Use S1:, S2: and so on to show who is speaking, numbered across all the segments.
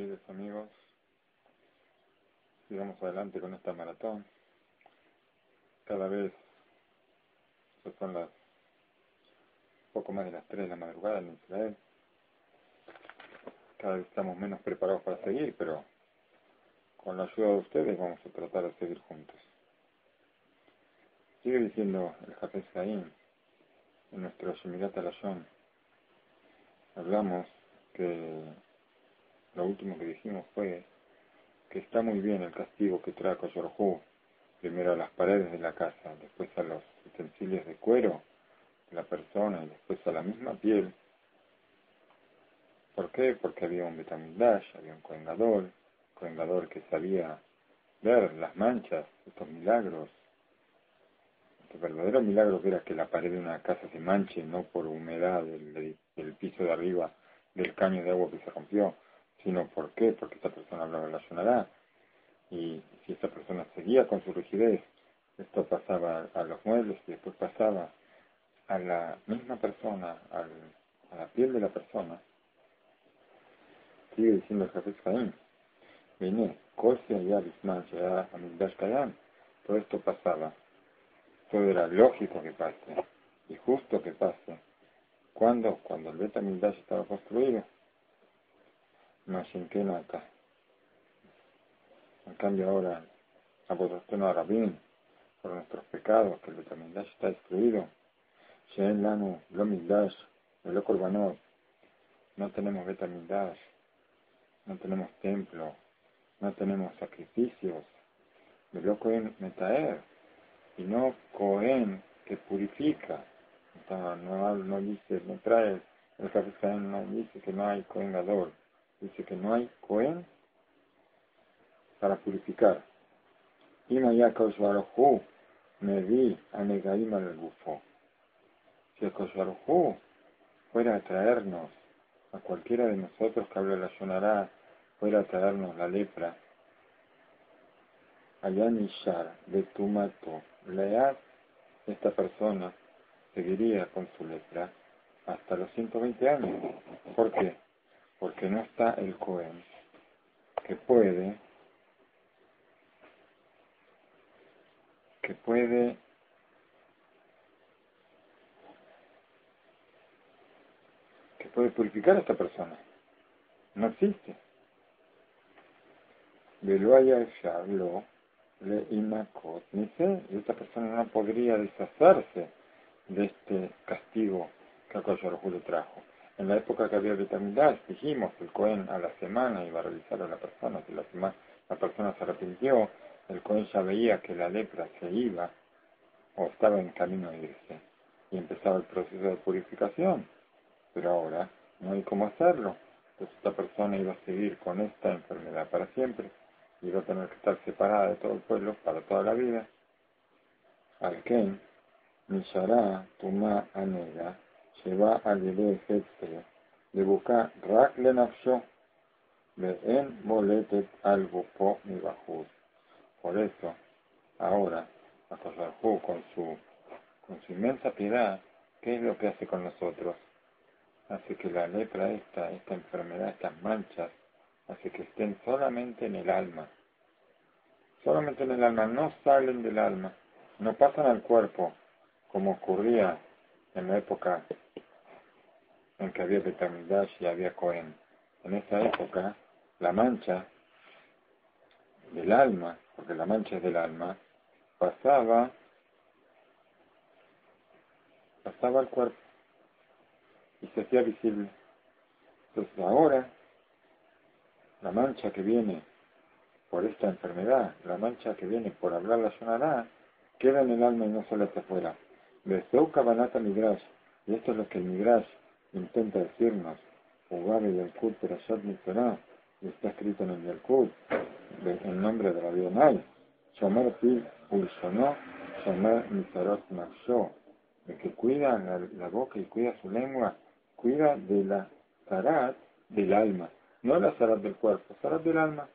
S1: queridos amigos. Sigamos adelante con esta maratón. Cada vez son las poco más de las 3 de la madrugada en Israel. Cada vez estamos menos preparados para seguir, pero con la ayuda de ustedes vamos a tratar de seguir juntos. Sigue diciendo el Jafes Caín en nuestro Shemirat Alashon. Hablamos que lo último que dijimos fue que está muy bien el castigo que trae Koyorhu, primero a las paredes de la casa, después a los utensilios de cuero de la persona y después a la misma piel. ¿Por qué? Porque había un Betamildash, había un coengador, coengador que sabía ver las manchas, estos milagros. El verdadero milagro que era que la pared de una casa se manche, no por humedad del, del piso de arriba del caño de agua que se rompió, sino por qué, porque esta persona lo relacionará. Y si esta persona seguía con su rigidez, esto pasaba a los muebles y después pasaba a la misma persona, a la piel de la persona. Sigue diciendo el Jafet Caín, vine, todo esto pasaba, todo era lógico que pase y justo que pase. ¿Cuándo? Cuando el Beta Mildash estaba construido no acá. En cambio ahora, a Rabin, por nuestros pecados, que el Betamidash está destruido, Sheen Lanu, Lomildash, el Korbanot, no tenemos Betamidash, no tenemos templo, no tenemos sacrificios, el Cohen Metaer, y no Cohen que purifica. No, no, dice, no trae, el café no dice que no hay Cohen dice que no hay Cohen para purificar. Y Maya me di a Negaim al bufo. Si Koshbarujú fuera a traernos a cualquiera de nosotros que habla la Yonará, fuera a traernos la lepra, de Tumato esta persona seguiría con su lepra hasta los 120 años. ¿Por qué? Porque no está el Cohen, que puede, que puede que puede purificar a esta persona. No existe. haya lo le imakot ni sé, y esta persona no podría deshacerse de este castigo que Akosh le trajo. En la época que había vitamina dijimos que el Cohen a la semana iba a revisar a la persona. Si la, la persona se arrepintió, el Cohen ya veía que la lepra se iba o estaba en camino a irse. Y empezaba el proceso de purificación. Pero ahora no hay cómo hacerlo. Entonces esta persona iba a seguir con esta enfermedad para siempre. Iba a tener que estar separada de todo el pueblo para toda la vida. Al Ken, Mishara, Tuma, Anega, va al Hetzre, de buscar Rak de En Moletet al Gufo mi Por eso, ahora, Akosharhu con su, con su inmensa piedad, ¿qué es lo que hace con nosotros? Hace que la lepra esta, esta enfermedad, estas manchas, hace que estén solamente en el alma. Solamente en el alma, no salen del alma, no pasan al cuerpo, como ocurría en la época en que había Betamidash y había Cohen. En esa época, la mancha del alma, porque la mancha es del alma, pasaba, pasaba al cuerpo y se hacía visible. Entonces ahora, la mancha que viene por esta enfermedad, la mancha que viene por hablar la sonará, queda en el alma y no sale hacia afuera. Besouka Banata Migrash, y esto es lo que el Migrash intenta decirnos, Ugabe Yalkut Perashat Mitzvah, y está escrito en el Yalkut, en nombre de la Bionai, Shomer Pi Ulshonó, Shomer Mitzarot Maksho, el que cuida la, boca y cuida su lengua, cuida de la zarat del alma, no la zarat del cuerpo, zarat del alma,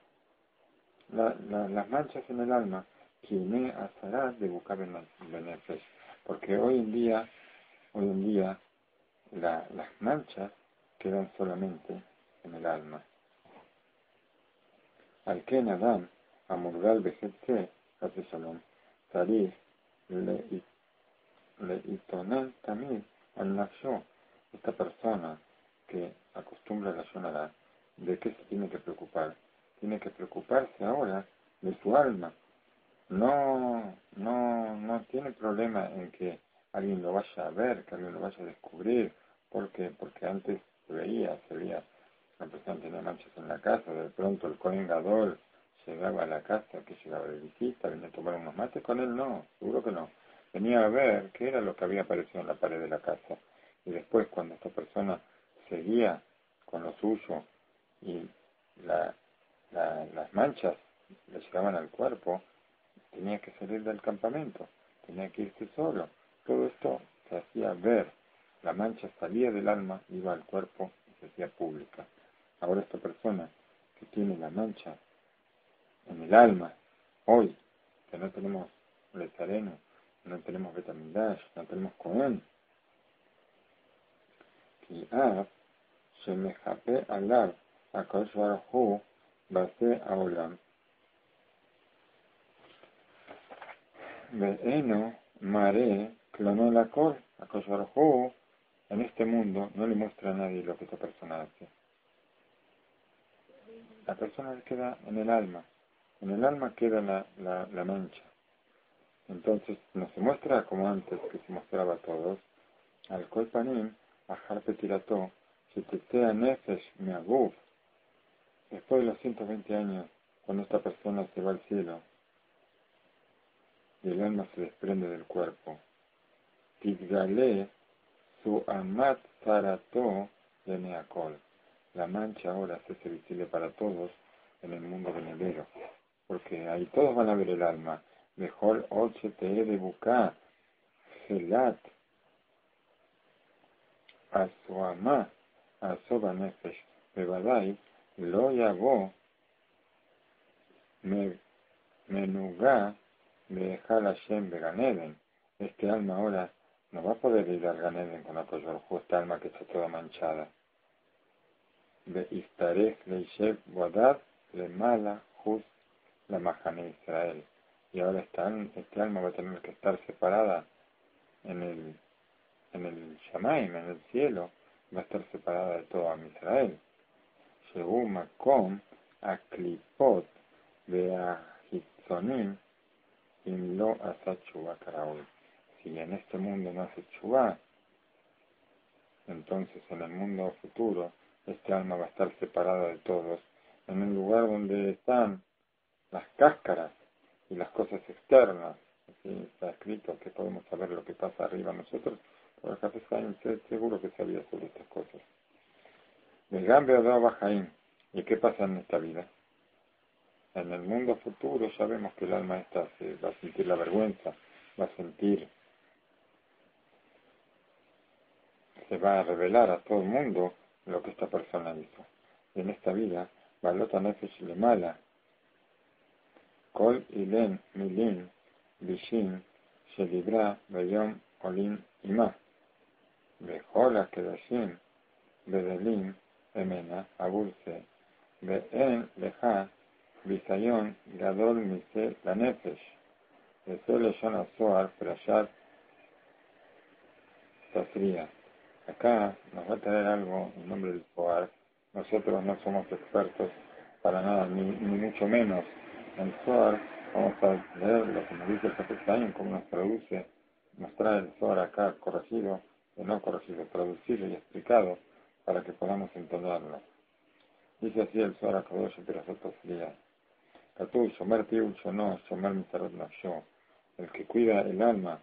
S1: las manchas en el alma, Kine Azarat de buscar en Benefesh, porque hoy en día, hoy en día, las manchas quedan solamente en el alma. al Ken Adam, Amurgal Bejetze, hace Shalom, Sarif, le itonen también al Nafsho, esta persona que acostumbra la Yonara, ¿de qué se tiene que preocupar? Tiene que preocuparse ahora de su alma. No, no, no tiene problema en que alguien lo vaya a ver, que alguien lo vaya a descubrir, porque, porque antes se veía, se veía, la persona tenía manchas en la casa, de pronto el Cohen llegaba a la casa, que llegaba de visita, venía a tomar unos mates, con él no, seguro que no. Venía a ver qué era lo que había aparecido en la pared de la casa. Y después, cuando esta persona seguía con lo suyo y las manchas le llegaban al cuerpo, tenía que salir del campamento, tenía que irse solo. Todo esto se hacía ver. La mancha salía del alma, iba al cuerpo y se hacía pública. Ahora esta persona que tiene la mancha en el alma, hoy, que no tenemos letareno, no tenemos betamidash, no tenemos cohen, כי אף שמחפה עליו הקדוש ברוך הוא בעשה העולם, Ve'eno mare clonó la col. En este mundo no le muestra a nadie lo que esa persona hace. La persona queda en el alma. En el alma queda la, mancha. Entonces no se muestra como antes que se mostraba a todos. Al Kolpanim, a Harpe Tirató, Shetetea Nefesh Meaguf. Después de los 120 años, cuando esta persona se va al cielo, y el alma se desprende del cuerpo, Tigale su amat zarato de Neakol. La mancha ahora se hace visible para todos en el mundo venidero, porque ahí todos van a ver el alma. Mejor oche te de buscar, gelat, Asoama, Asoba Nefesh, Bebadai, Lo Yabo, Menugá, Bejal Hashem Beganeden. Este alma ahora no va a poder ir al Ganeden con la esta alma que está toda manchada. Be Istarech Leishev Wadad, Le Mala, Jus, la Mahane Israel. Y ahora esta, este alma va a tener que estar separada en el en el Shamaim, en el cielo, va a estar separada de todo a Israel. Según Makom, a Klipot, de in lo asachuba karaul. Si en este mundo no hace chuba, entonces en el mundo futuro este alma va a estar separada de todos, en un lugar donde están las cáscaras y las cosas externas. Así está escrito que podemos saber lo que pasa arriba nosotros por acá seguro que sabía sobre estas cosas. El Gambia Bajaim. ¿Y qué pasa en esta vida? En el mundo futuro sabemos que el alma está se va a sentir la vergüenza, va a sentir, se va a revelar a todo el mundo lo que esta persona hizo. Y en esta vida, Balota Nefesh Lemala, Kol Ilen Milin Bishin Shelibra Beyom Olin Ima, Bejola Kedashim Bedelin Emena Abulse, Been Leja ואין לך ביסיון גדול מזה לנפש. וזה לשון הזוהר, פרשת Safría. Acá nos va a traer algo en nombre del Zohar. Nosotros no somos expertos para nada, ni, ni mucho menos en Zohar. Vamos a leer lo que nos dice el Capitán, cómo nos traduce, nos trae el Zohar acá corregido no corregido, traducido y explicado para que podamos entenderlo. Dice así el Zohar Kadosh Perasot Tasliya. El que cuida el alma,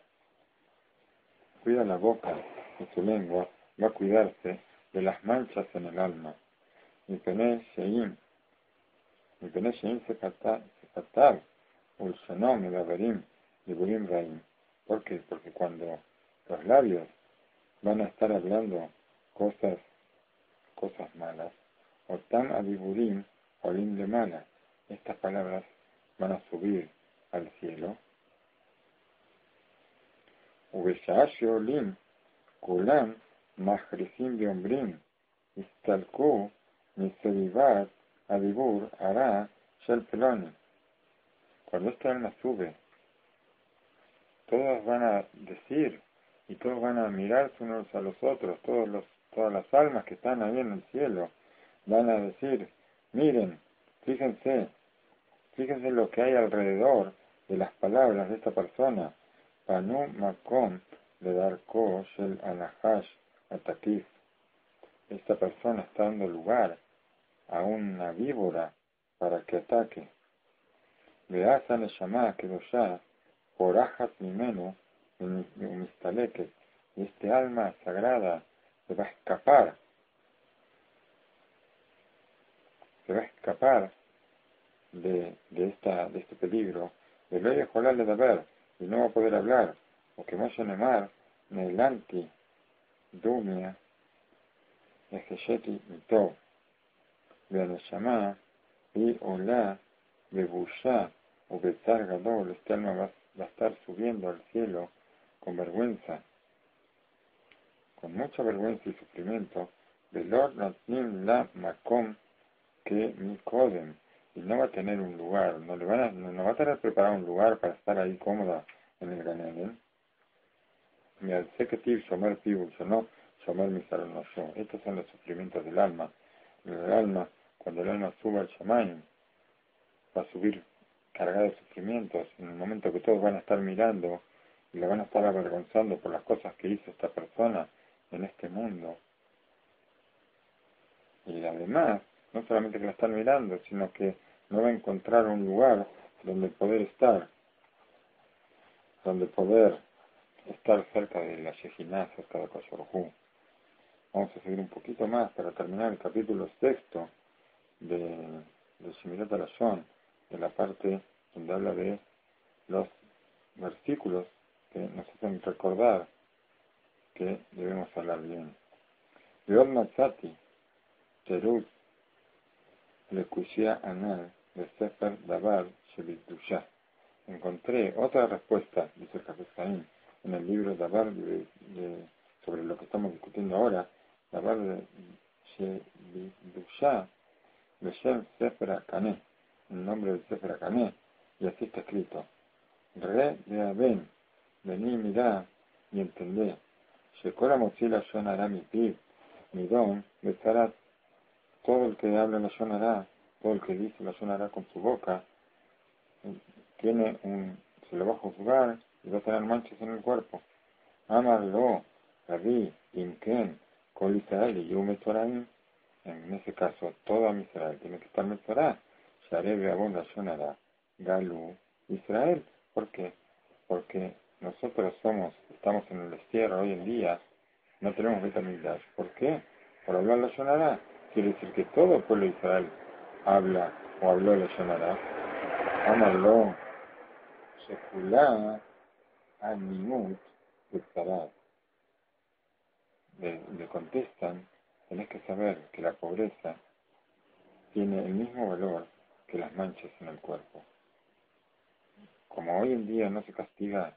S1: cuida la boca y su lengua, va a cuidarse de las manchas en el alma. Pene Sheim, pene Sheim se fatar, Ulshanom y y Burim Raim. ¿Por qué? Porque cuando los labios van a estar hablando cosas, cosas malas. O tan adiburim, olim de mala estas palabras van a subir al cielo. Ubeshashiolin, Kulan, Majrisim Biombrin, Istalku, Miseribar, Adibur, Ara, Shelpeloni. Cuando esta alma sube, todos van a decir y todos van a mirarse unos a los otros, todos los, todas las almas que están ahí en el cielo van a decir, miren, fíjense, fíjense lo que hay alrededor de las palabras de esta persona. Panu Makom de Darko Shel Anahash Atakif. Esta persona está dando lugar a una víbora para que ataque. Veasa Neshama Kedoshá, Porajas Mimenu, Mistaleket, y este alma sagrada se va a escapar, se va a escapar de, de, esta, de este peligro, de lo de ver y no va a poder hablar, o que Moshe Nemar, Neilanti, Dumia, Ejesheti Mito, Beaneshama, y Olá, Bebusha, o Betzar Gadol, este alma va, va a estar subiendo al cielo con vergüenza, con mucha vergüenza y sufrimiento, Velor Natnim La Makom, que Mikodem, y no va a tener un lugar, no, le van a, no, va a tener preparado un lugar para estar ahí cómoda en el Ganeden. Mi al Seketiv Shomer Pibul, no Shomer no yo. Estos son los sufrimientos del alma. El alma, cuando el alma sube al Shamayim, va a subir cargada de sufrimientos en el momento que todos van a estar mirando y le van a estar avergonzando por las cosas que hizo esta persona en este mundo. Y además, no solamente que la están mirando, sino que no va a encontrar un lugar donde poder estar, donde poder estar cerca de la Shejinah, cerca de Kosorhu. Vamos a seguir un poquito más para terminar el capítulo sexto de, de Shemirat de la parte donde habla de los versículos que nos hacen recordar que debemos hablar bien. Veod Matzati, Terut, Lekushia Anal, de Sefer Dabar Shebidusha. Encontré otra respuesta, dice el Café en el libro Dabar sobre lo que estamos discutiendo ahora, Dabar de Shebidusha, Beshem Sefer Akané, el nombre del Sefer Akané, y así está escrito. Re de Aben, vení, mirá y entendé. Shekora Mochila Shonara mi pib, mi don, todo el que habla la Shonara, todo el que dice la Shonara con su boca, tiene un, se lo va a juzgar y va a tener manchas en el cuerpo. Amarlo, Rabí, Imken, Kol Israel y Yume En ese caso, toda Israel tiene que estar Metzorah. Sharebe Abon Shonara, Galu, Israel. ¿Por qué? Porque nosotros somos, estamos en el destierro hoy en día, no tenemos vitamina ¿Por qué? Por hablar la Shonara. Quiere decir que todo el pueblo de Israel habla o habló la Shonara. Amarlo, Shekulá, Animut, le contestan, tenés que saber que la pobreza tiene el mismo valor que las manchas en el cuerpo. Como hoy en día no se castiga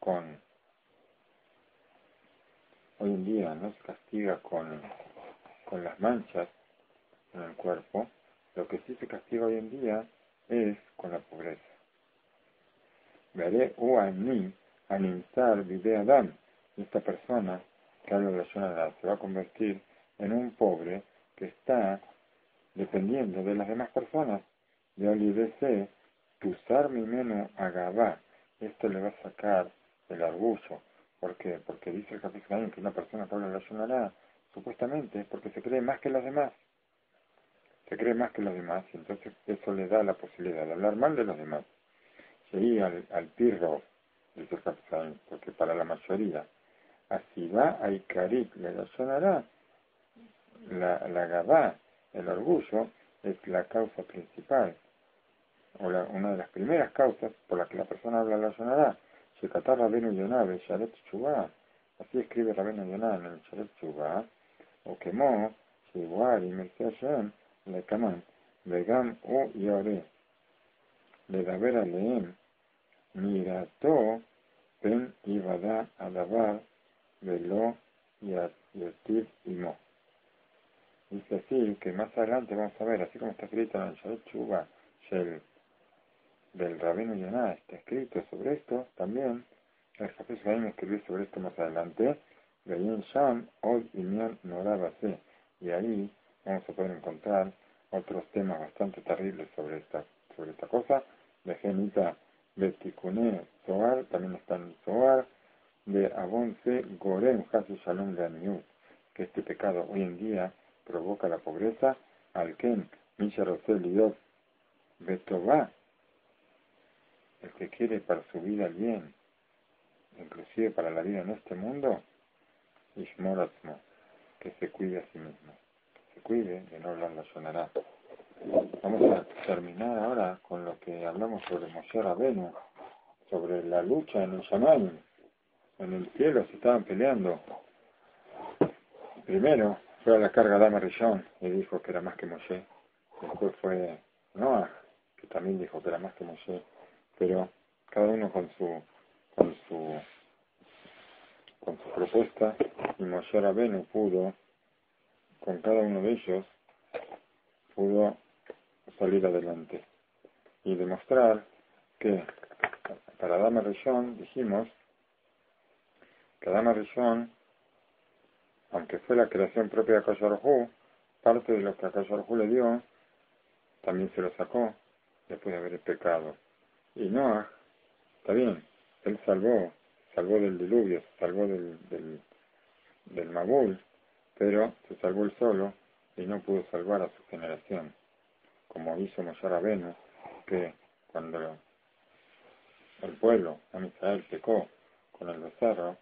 S1: con hoy en día no se castiga con, con las manchas en el cuerpo, lo que sí se castiga hoy en día es con la pobreza. Veré o a mí, animsar vive Adam, esta persona que habla la zona se va a convertir en un pobre que está dependiendo de las demás personas. De olvidese, usar mi menú agabá, esto le va a sacar el orgullo. ¿Por qué? Porque dice el capítulo que una persona que habla la Shonara, supuestamente, porque se cree más que los demás. Se cree más que los demás y entonces eso le da la posibilidad de hablar mal de los demás. Seguí al, al pirro, dice capítulo porque para la mayoría, así va a Ikarik, la Shonara, la, la Gabá, el orgullo, es la causa principal, o la, una de las primeras causas por las que la persona habla la Shonara Shekatar Rabenu Yonah Sharet Chubá. Así escribe Rabenu Yonah en el Sharet Chubá. Igual y Merced Hashem, le caman, vegam u yore. Le daber aleem, mirato, pen ibada adabar, velo yativ imo. Dice así que más adelante vamos a ver, así como está escrito en el Sharet Chubá, del Rabino Yonah está escrito sobre esto también. El Jafes Gaim escribió sobre esto más adelante. Sham, Od Inyan Norabase. Y ahí vamos a poder encontrar otros temas bastante terribles sobre esta, sobre esta cosa. De Genita Betikune Zoar, también está en Zoar. De Avonce Gorem Hasi Shalom Ganiut. Que este pecado hoy en día provoca la pobreza. Alken Misha Rosel Betová el que quiere para su vida bien, inclusive para la vida en este mundo, Ishmoratzmo, que se cuide a sí mismo, que se cuide de no hablar la sonará. Vamos a terminar ahora con lo que hablamos sobre Moshe Rabenu, sobre la lucha en el Shamayim. En el cielo se estaban peleando. Primero fue a la carga Dama Rishon y dijo que era más que Moshe. Después fue Noah, que también dijo que era más que Moshe pero cada uno con su con su con su propuesta y Moshe Rabenu pudo con cada uno de ellos pudo salir adelante. Y demostrar que para Dama Rishon dijimos que Dama Rishon aunque fue la creación propia de Akasharhu, parte de lo que Akasharhu le dio también se lo sacó después de haber pecado. Y Noah, está bien, él salvó, salvó del diluvio, salvó del, del, del Mabul, pero se salvó él solo y no pudo salvar a su generación, como hizo Moshe Rabenu, que cuando el pueblo, a Israel, pecó con el becerro,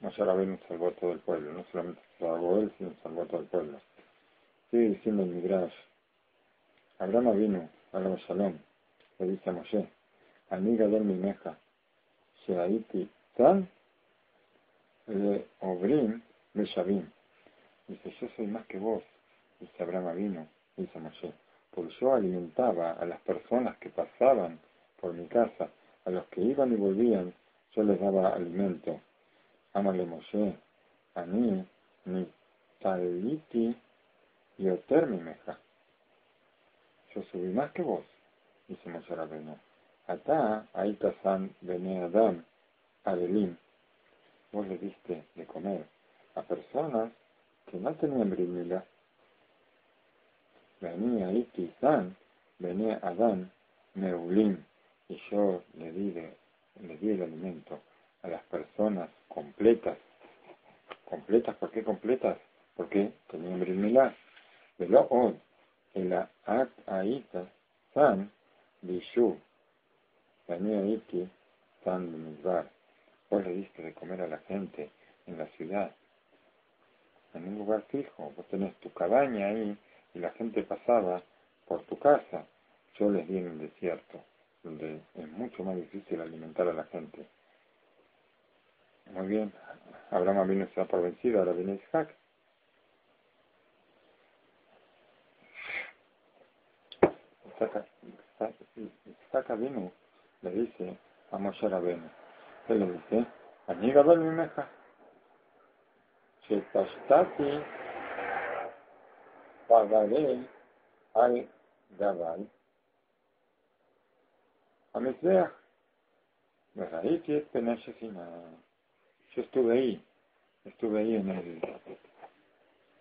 S1: Moshe Rabenu salvó todo el pueblo, no solamente salvó él, sino salvó todo el pueblo. Sigue diciendo el Midrash, Abraham vino Alaba Shalom, le dice a Moshe, amiga de mi meja, Sheaiti Tan, le Obrim, le Shabim. Dice, yo soy más que vos, dice Abraham vino, dice Moshe, porque yo alimentaba a las personas que pasaban por mi casa, a los que iban y volvían, yo les daba alimento. Amale Moshe, a mí, mi taliti y meja yo subí más que vos, dice Moshe Rabbeinu. Atá, Aitasan Bene Adam, Adelim. Vos le diste de comer a personas que no tenían brimila. Venía San, venía Adán, Meulim. Y yo le di, le di el alimento a las personas completas. ¿Completas? ¿Por qué completas? Porque tenían brimila. Velo hoy el At Aita San Bishu, Venía Iti San Mizbar. Vos le diste de comer a la gente en la ciudad, en un lugar fijo. Vos tenés tu cabaña ahí y la gente pasaba por tu casa. Yo les di en el desierto, donde es mucho más difícil alimentar a la gente. Muy bien, Abraham vino se por vencido, ahora viene Isaac. Isaac vino, le dice a Moshe Rabenu. ¿Qué le dice? Anígado mi meja. Shetastati pagaré al Gabal a Mesea. Me raíz es este Yo estuve ahí, estuve ahí en el,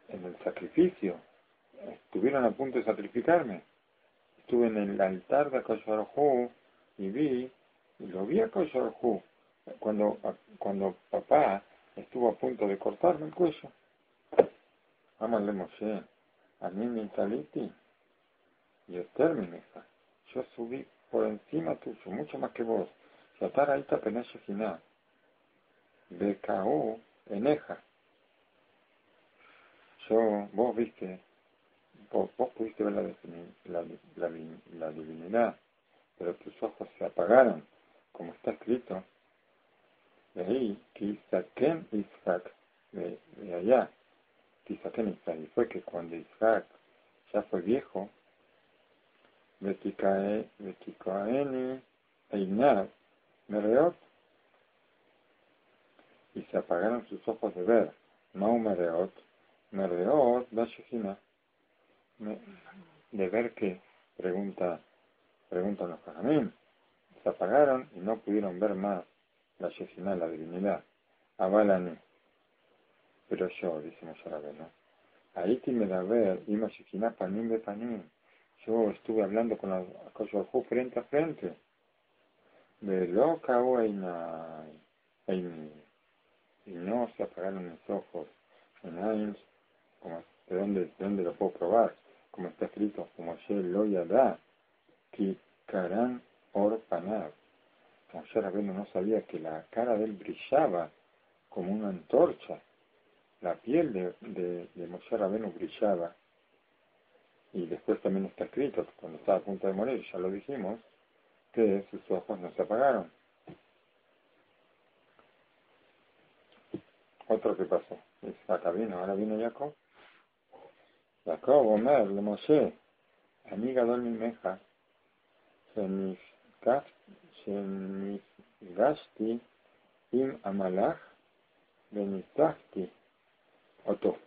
S1: en el sacrificio. Estuvieron a punto de sacrificarme. Estuve en el altar de Akashvarohu y vi, y lo vi a Akasharhu cuando, cuando papá estuvo a punto de cortarme el cuello. Amale Moshe, a mí mi taliti, y mi Yo subí por encima tuyo, mucho más que vos. Yatar ahí de Bekao eneja. Yo, vos viste vos, pudiste ver la, la, la, divinidad, pero tus ojos se apagaron, como está escrito. De ahí, Kisaken Isaac, de, de allá, Kisaken Isaac, y fue que cuando Isaac ya fue viejo, Betikaeni Einad, Mereot, y se apagaron sus ojos de ver, Mau Mereot, Mereot, Bashekina de ver que, pregunta, preguntan los Jajamín, se apagaron y no pudieron ver más la Yesinah, la divinidad. Avalani. Pero yo, dice Moshe ¿no? Ahí me da ver, y Yesinah panim de panim. Yo estuve hablando con la Koshorhu frente a frente. De loca o y no se apagaron mis ojos. En como, ¿de dónde, ¿de dónde lo puedo probar? Como está escrito, como lo da, que Karan Or Panav. Moshe Rabbeinu no sabía que la cara de él brillaba como una antorcha. La piel de, de, de Moshe Rabbeinu brillaba. Y después también está escrito, cuando estaba a punto de morir, ya lo dijimos, que sus ojos no se apagaron. Otro que pasó. Acá vino, ahora vino Jacob. Jacob, Omer, le Moshe, amiga Don Shemishgashti Im Amalach Benistahti Otto.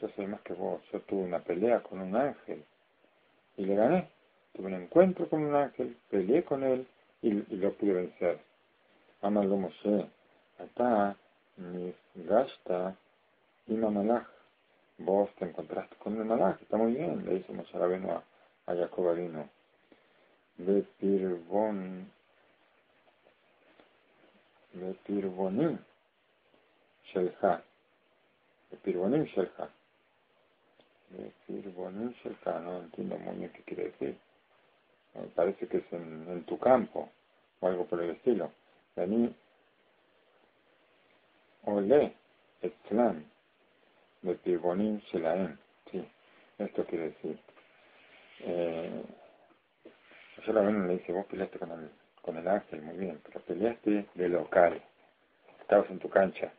S1: Yo soy más que vos. Yo tuve una pelea con un ángel y le gané. Tuve un encuentro con un ángel, peleé con él y, lo pude vencer. Amaldo Moshe. Acá Nisgashta Im Amalach vos te encontraste con el malach, está muy bien, le dice Moshe a, a Jacob Avino. De Pirvon, de Pirvonim Shelcha, de Pirvonim Shelcha, de Pirvonim Shelcha, no entiendo muy bien qué quiere decir. Me parece que es en, en tu campo, o algo por el estilo. Vení, ole, Etzlan, de Pirbonim Shelaem. Sí, esto quiere decir. Eh, yo la le dice, vos peleaste con el, con el ángel, muy bien, pero peleaste de local. Estabas en tu cancha.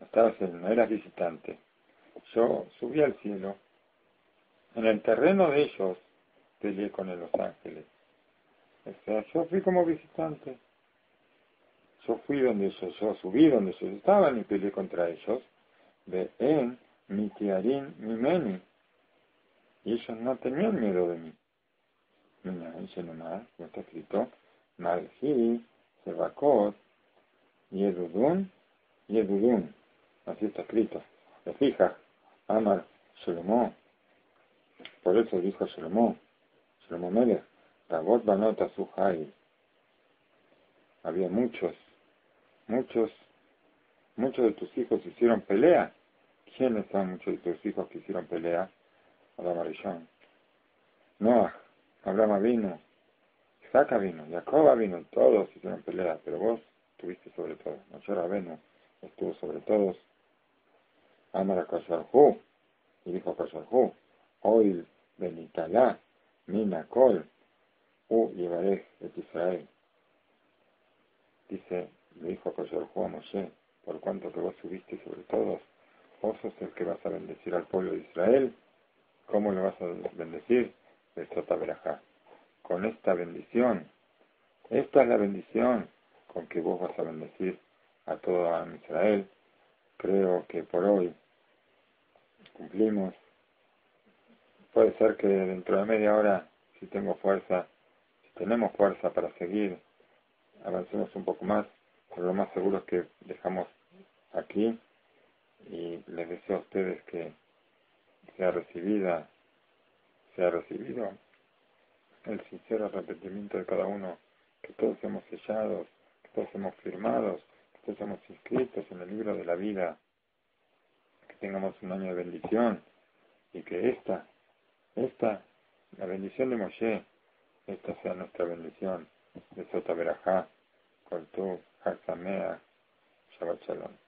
S1: No, estabas en, no eras visitante. Yo subí al cielo. En el terreno de ellos peleé con los ángeles. O sea, yo fui como visitante. Yo fui donde ellos, yo subí donde ellos estaban y peleé contra ellos. De en mi tiarín, mi meni. Y ellos no tenían miedo de mí. Mira, dice nomás, como está escrito, Malhi, Sebakot, Yedudun, Yedudun. Así está escrito. ¿Te fijas? Amar Shalomó. Por eso dijo Shalomó, Shalomó Melech, Rabot Banota Suhai. Había muchos, muchos, muchos de tus hijos hicieron pelea ¿Quiénes son muchos de tus hijos que hicieron pelea? Adán Arishon. Noah, Abraham vino, Isaac vino, Jacob vino, todos hicieron pelea, pero vos tuviste sobre todo. Moshe Rabenu estuvo sobre todos. Amar a y dijo a Oil Benitalá, Minakol, U Yevarech de Israel. Dice, le dijo a a Moshe, por cuanto que vos subiste sobre todos, vos sos el que vas a bendecir al pueblo de Israel. ¿Cómo lo vas a bendecir? Con esta bendición. Esta es la bendición con que vos vas a bendecir a todo Israel. Creo que por hoy cumplimos. Puede ser que dentro de media hora, si tengo fuerza, si tenemos fuerza para seguir, avancemos un poco más, pero lo más seguro es que dejamos aquí y les deseo a ustedes que sea recibida, sea recibido el sincero arrepentimiento de cada uno, que todos seamos sellados, que todos seamos firmados, que todos seamos inscritos en el libro de la vida, que tengamos un año de bendición y que esta, esta, la bendición de Moshe, esta sea nuestra bendición de Sota Berajá, Koltu, Harzamea, Shabbat Shalom.